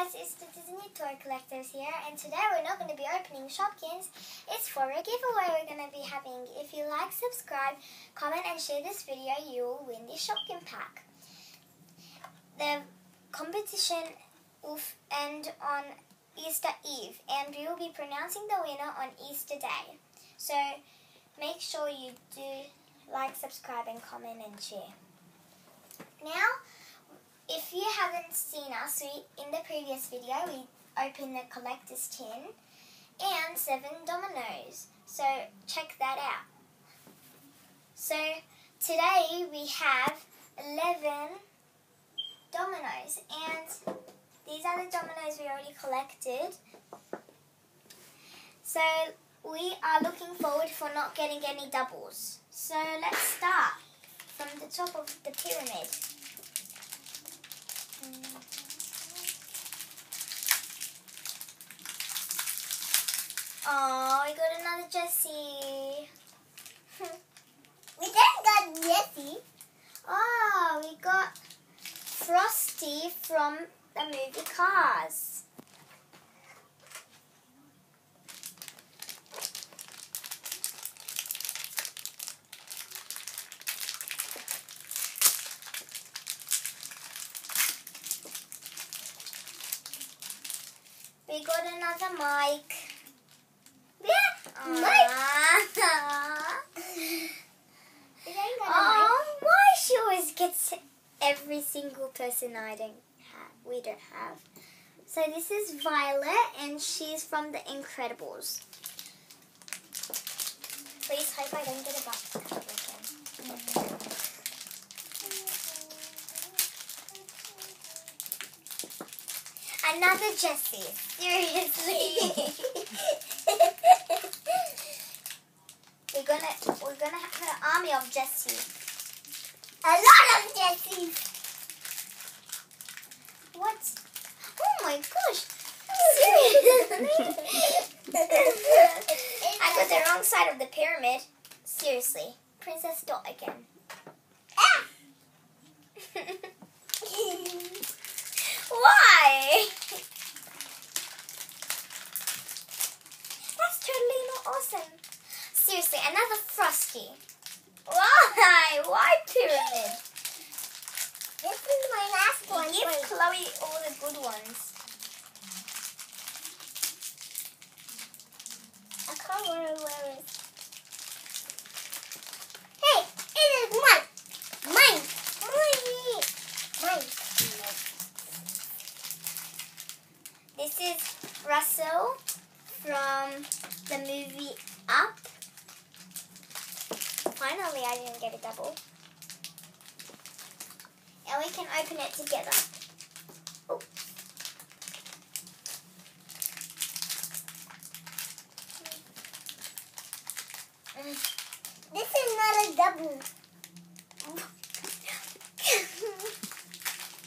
guys, it's the Disney Toy Collectors here, and today we're not going to be opening Shopkins. It's for a giveaway we're going to be having. If you like, subscribe, comment, and share this video, you will win the Shopkin pack. The competition will end on Easter Eve, and we will be pronouncing the winner on Easter Day. So make sure you do like, subscribe, and comment and share. Now, if you haven't seen us, we in the previous video we opened the collector's tin and seven dominoes. So check that out. So today we have 11 dominoes and these are the dominoes we already collected. So we are looking forward for not getting any doubles. So let's start from the top of the pyramid. Oh, we got another Jessie. We then got Jessie. Oh, we got Frosty from the movie Cars. We got another Mike. Yeah, Aw. We then got a Oh, why she always gets every single person I don't have. We don't have. So this is Violet, and she's from The Incredibles. Please hope I don't get a cover again. Another Jessie. Seriously. we're gonna we're gonna have an army of Jessie. A lot of Jessies. What? Oh my gosh! Seriously? I got the wrong side of the pyramid. Seriously. Princess Dot again. Ah! Why? That's totally not awesome. Seriously, another Frosty. Why? Why pyramid? This is my last one. Give Wait. Chloe all the good ones. I can't remember where it is. Hey, it is mine. Mine. Mine. Mine. This is Russell from the movie Up. Finally, I didn't get a double. And we can open it together. Oh. Mm. This is not a double.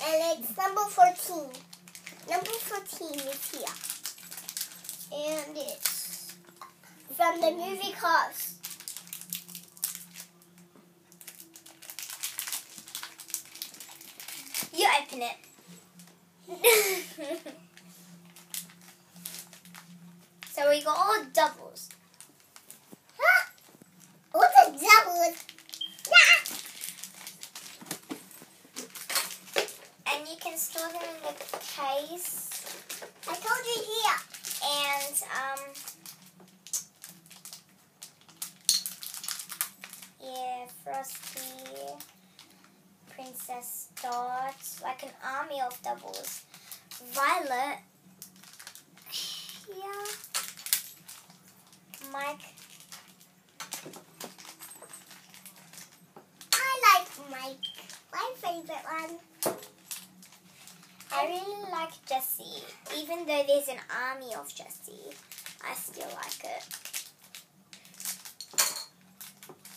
and it's number 14. Number 14 is here. And it's from the movie Cars. Open it. so we got all doubles. Huh? What's a double? Yeah. And you can store them in the case. I told you here. And um yeah, Frosty, Princess Dot, like an army of doubles. Violet. Yeah. Mike. I like Mike. My favorite one. I really like Jessie. Even though there's an army of Jessie, I still like it.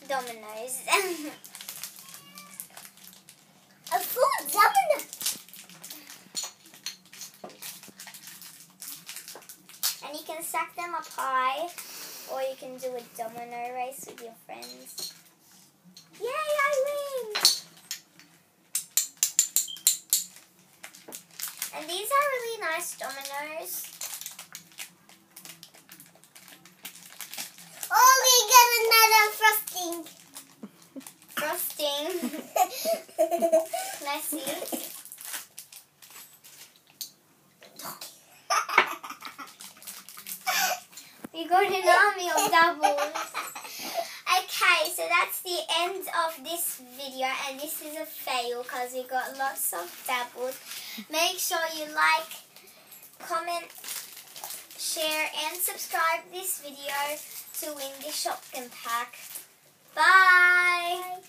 Dominoes. And you can stack them up high, or you can do a domino race with your friends. Yay, I win! And these are really nice dominoes. Oh, we got another frosting. Frosting. See? We got an army of doubles. Okay, so that's the end of this video and this is a fail because we got lots of doubles. Make sure you like, comment, share and subscribe this video to win the Shopkin pack. Bye! Bye.